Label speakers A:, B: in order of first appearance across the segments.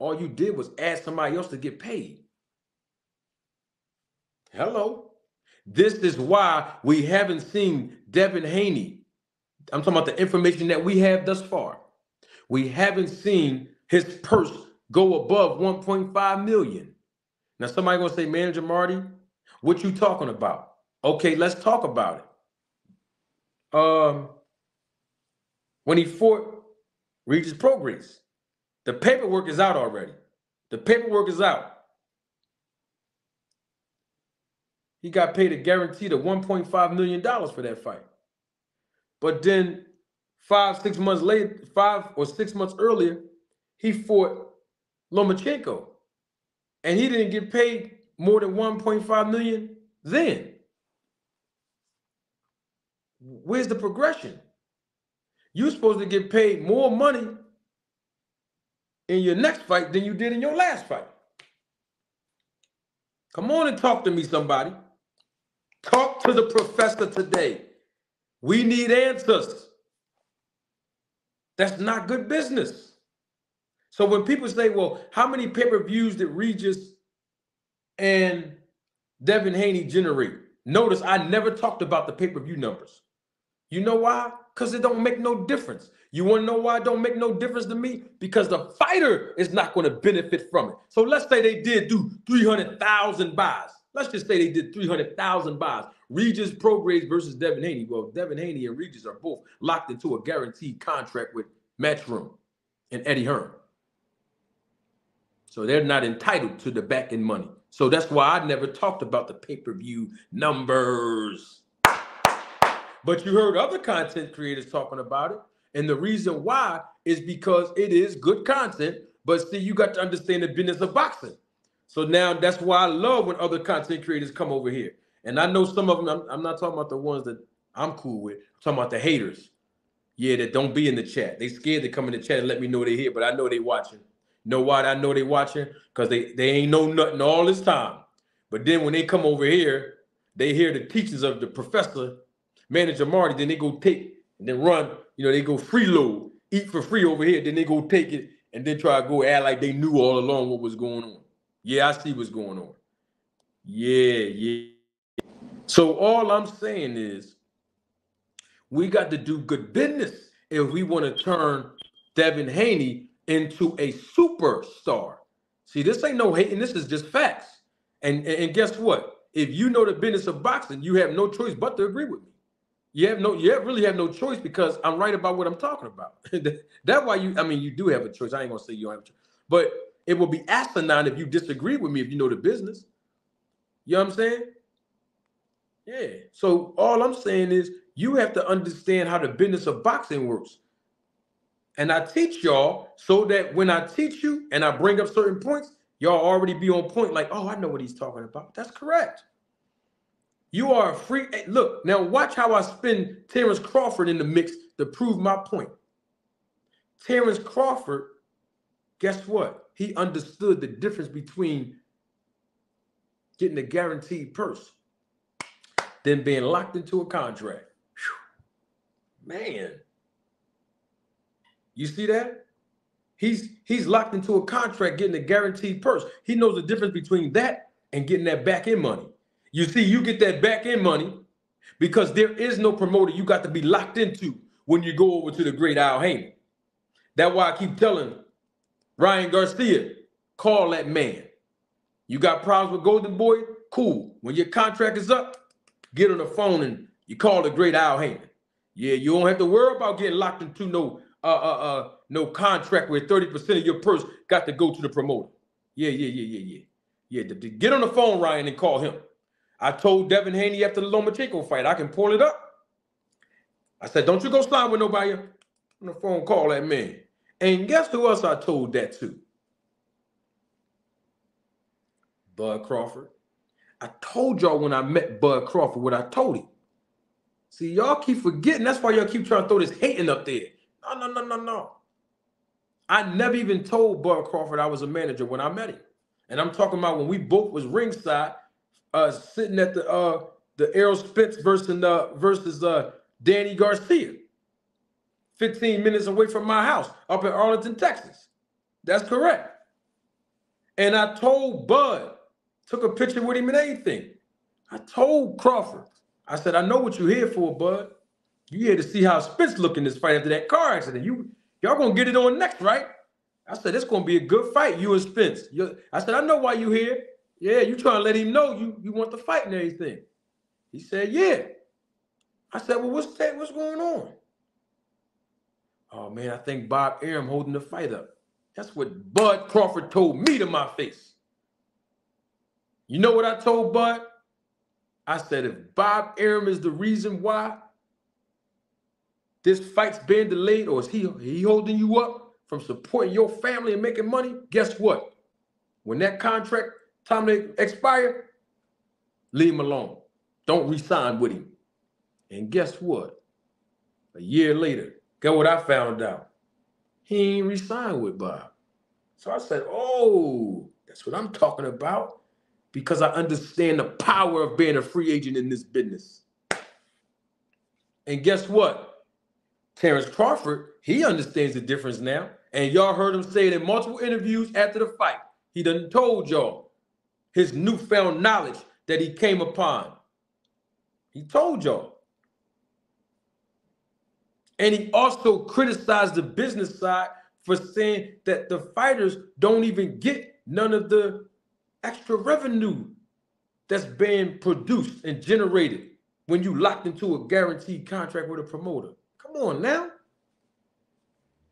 A: All you did was ask somebody else to get paid. Hello. This is why we haven't seen Devin Haney. I'm talking about the information that we have thus far. We haven't seen his purse go above 1.5 million. Now, somebody gonna say, Manager Marty, what you talking about? Okay, let's talk about it. Um, when he fought Regis Prograis, the paperwork is out already. The paperwork is out. He got paid a guaranteed of $1.5 million for that fight. But then five, six months later, five or six months earlier, he fought Lomachenko. And he didn't get paid more than 1.5 million then. Where's the progression? You're supposed to get paid more money in your next fight than you did in your last fight. Come on and talk to me, somebody. Talk to the professor today. We need answers. That's not good business. So when people say, well, how many pay-per-views did Regis and Devin Haney generate? Notice I never talked about the pay-per-view numbers. You know why? Because it don't make no difference. You want to know why it don't make no difference to me? Because the fighter is not going to benefit from it. So let's say they did do 300,000 buys. Let's just say they did 300,000 buys. Regis Prograis versus Devin Haney. Well, Devin Haney and Regis are both locked into a guaranteed contract with Matchroom and Eddie Hearn. So they're not entitled to the back end money. So that's why I never talked about the pay per view numbers. But you heard other content creators talking about it. And the reason why is because it is good content. But see, you got to understand the business of boxing. So now that's why I love when other content creators come over here. And I know some of them, I'm, I'm not talking about the ones that I'm cool with, I'm talking about the haters. Yeah, that don't be in the chat. They scared to come in the chat and let me know they're here, but I know they watching. Know why I know they watching? Because they, they ain't know nothing all this time. But then when they come over here, they hear the teachings of the professor, manager Marty, then they go take and then run, you know, they go freeload, eat for free over here, then they go take it and then try to go act like they knew all along what was going on. Yeah, I see what's going on. Yeah, yeah. So all I'm saying is we got to do good business if we want to turn Devin Haney into a superstar. See, this ain't no hating, this is just facts. And, and guess what? If you know the business of boxing, you have no choice but to agree with me. You have no, you really have no choice because I'm right about what I'm talking about. That's why you, I mean, you do have a choice. I ain't gonna say you don't have a choice, but it will be asinine if you disagree with me if you know the business. You know what I'm saying? Yeah. So all I'm saying is you have to understand how the business of boxing works. And I teach y'all so that when I teach you and I bring up certain points, y'all already be on point, like, oh, I know what he's talking about. That's correct. You are a free. Eh, look, now watch how I spin Terrence Crawford in the mix to prove my point. Terrence Crawford, guess what? He understood the difference between getting a guaranteed purse than being locked into a contract. Whew. Man, you see that? He's he's locked into a contract getting a guaranteed purse. He knows the difference between that and getting that back end money. You see, you get that back end money because there is no promoter you got to be locked into when you go over to the great Al Haymon. That's why I keep telling Ryan Garcia, call that man. You got problems with Golden Boy? Cool. When your contract is up, get on the phone and you call the great Al Haymon. Yeah, you don't have to worry about getting locked into no uh uh uh no contract where 30% of your purse got to go to the promoter. Yeah, yeah, yeah, yeah, yeah. Yeah, get on the phone, Ryan, and call him. I told Devin Haney after the Lomachenko fight, I can pull it up. I said, don't you go slide with nobody on the phone, call that man. And guess who else I told that to? Bud Crawford. I told y'all when I met Bud Crawford what I told him. See, y'all keep forgetting. That's why y'all keep trying to throw this hating up there. No, no, no, no, no. I never even told Bud Crawford I was a manager when I met him. And I'm talking about when we both was ringside, uh, sitting at the uh the Errol Spence versus uh versus uh Danny Garcia. 15 minutes away from my house up in Arlington, Texas. That's correct. And I told Bud, took a picture with him and everything. I told Crawford, I said, I know what you're here for, Bud. You here to see how Spence look in this fight after that car accident. You y'all gonna get it on next, right? I said, it's gonna be a good fight, you and Spence. you I said, I know why you here. Yeah, you trying to let him know you you want the fight and everything. He said, Yeah. I said, Well, what's that? What's going on? Oh man, I think Bob Arum holding the fight up. That's what Bud Crawford told me to my face. You know what I told Bud? I said, if Bob Arum is the reason why this fight's being delayed, or is he he holding you up from supporting your family and making money? Guess what? When that contract time to expire, leave him alone. Don't resign with him. And guess what? A year later, guess what I found out? He ain't resigned with Bob. So I said, oh, that's what I'm talking about because I understand the power of being a free agent in this business. And guess what? Terrence Crawford, he understands the difference now. And y'all heard him say it in multiple interviews after the fight. He done told y'all his newfound knowledge that he came upon. He told y'all. And he also criticized the business side for saying that the fighters don't even get none of the extra revenue that's being produced and generated when you locked into a guaranteed contract with a promoter. Come on now.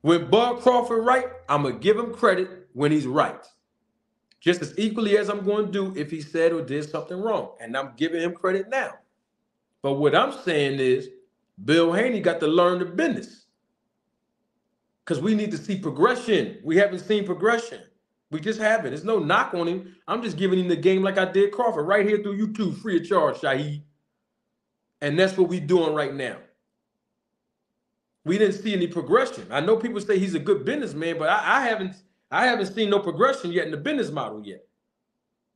A: When Bud Crawford right, I'm gonna give him credit when he's right. Just as equally as I'm going to do if he said or did something wrong. And I'm giving him credit now. But what I'm saying is Bill Haney got to learn the business. Because we need to see progression. We haven't seen progression. We just haven't. There's no knock on him. I'm just giving him the game like I did Crawford right here through YouTube, free of charge, Shaheed. And that's what we're doing right now. We didn't see any progression. I know people say he's a good businessman, but I, I haven't I haven't seen no progression yet in the business model yet.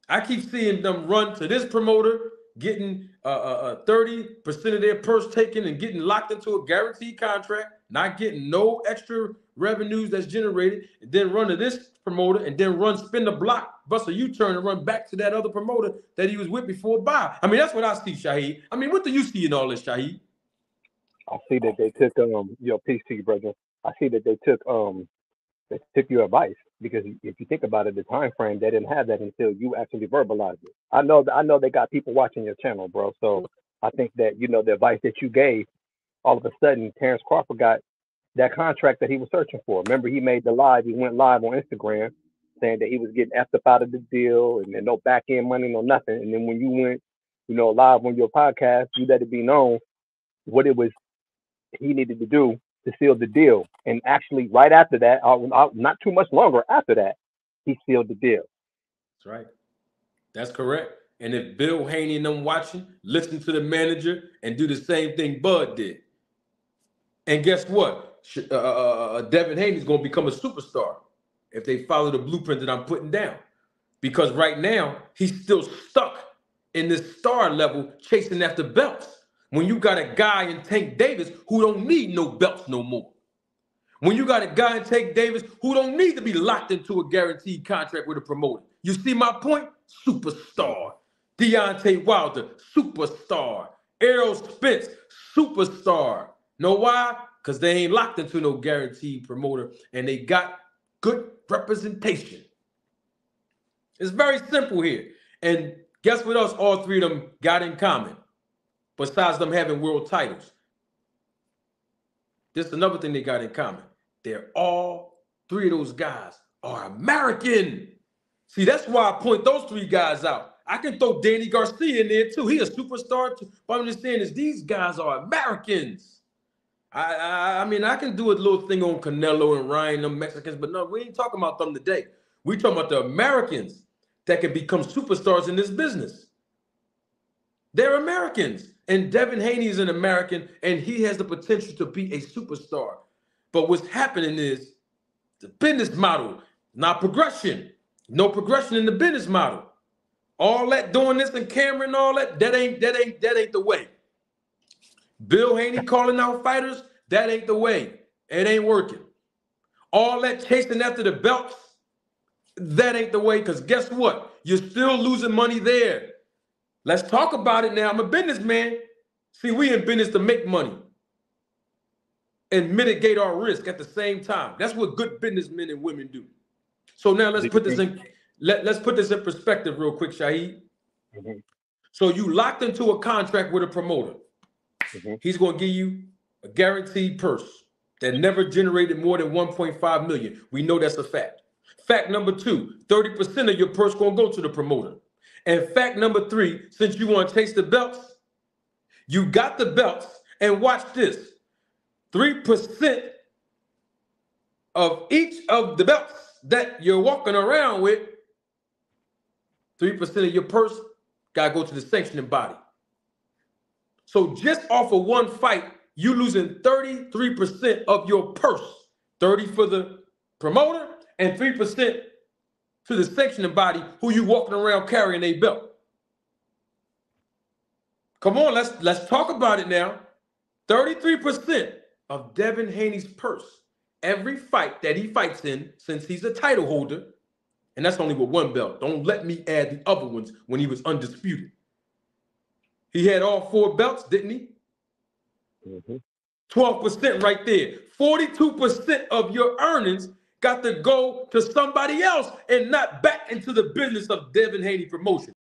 A: I keep seeing them run to this promoter, getting uh, uh, 30% uh, of their purse taken and getting locked into a guaranteed contract, not getting no extra revenues that's generated, and then run to this promoter and then run, spin the block, bust a U-turn and run back to that other promoter that he was with before Bob. I mean, that's what I see, Shaheed. I mean, what do you see in all this, Shaheed?
B: I see that they took um your peace to you, brother. I see that they took um they took your advice because if you think about it, the time frame they didn't have that until you actually verbalized it. I know that I know they got people watching your channel, bro. So mm-hmm. I think that you know the advice that you gave, all of a sudden Terrence Crawford got that contract that he was searching for. Remember, he made the live. He went live on Instagram saying that he was getting effed up out of the deal and, and no back end money, no nothing. And then when you went, you know, live on your podcast, you let it be known what it was he needed to do to seal the deal. And actually, right after that, uh, uh, not too much longer after that, he sealed the deal.
A: That's right. That's correct. And if Bill Haney and them watching, listen to the manager and do the same thing Bud did. And guess what? Uh, uh, Devin Haney's going to become a superstar if they follow the blueprint that I'm putting down. Because right now, he's still stuck in this star level chasing after belts. When you got a guy in Tank Davis who don't need no belts no more. When you got a guy in Tank Davis who don't need to be locked into a guaranteed contract with a promoter. You see my point? Superstar. Deontay Wilder, superstar. Errol Spence, superstar. Know why? because they ain't locked into no guaranteed promoter and they got good representation. It's very simple here. And guess what else all three of them got in common? Besides them having world titles. This is another thing they got in common. They're all three of those guys are American. See, that's why I point those three guys out. I can throw Danny Garcia in there too. He a superstar too. But I'm just saying is these guys are Americans. I, I, I mean, I can do a little thing on Canelo and Ryan, the Mexicans, but no, we ain't talking about them today. We talking about the Americans that can become superstars in this business. They're Americans, and Devin Haney is an American, and he has the potential to be a superstar. But what's happening is the business model, not progression. No progression in the business model. All that doing this and camera and all that, that ain't that ain't that ain't the way. Bill Haney calling out fighters, that ain't the way. It ain't working. All that chasing after the belts, that ain't the way, because guess what? You're still losing money there. Let's talk about it now. I'm a businessman. See, we in business to make money and mitigate our risk at the same time. That's what good businessmen and women do. So now let's put this in let, let's put this in perspective real quick, Shahid.
B: Mhm.
A: So you locked into a contract with a promoter.
B: Mhm.
A: He's going to give you a guaranteed purse that never generated more than 1.5 million. We know that's a fact. Fact number two, 30% of your purse going to go to the promoter. And fact number three, since you want to chase the belts, you got the belts, and watch this. 3% of each of the belts that you're walking around with, 3% of your purse got to go to the sanctioning body. So just off of one fight, you losing 33% of your purse. 30 for the promoter and 3% to the sanctioning body who you walking around carrying a belt. Come on, let's let's talk about it now. 33% of Devin Haney's purse every fight that he fights in since he's a title holder, and that's only with one belt. Don't let me add the other ones when he was undisputed. He had all four belts, didn't he?
B: Mhm.
A: 12% right there. 42% of your earnings got to go to somebody else and not back into the business of Devin Haney promotion.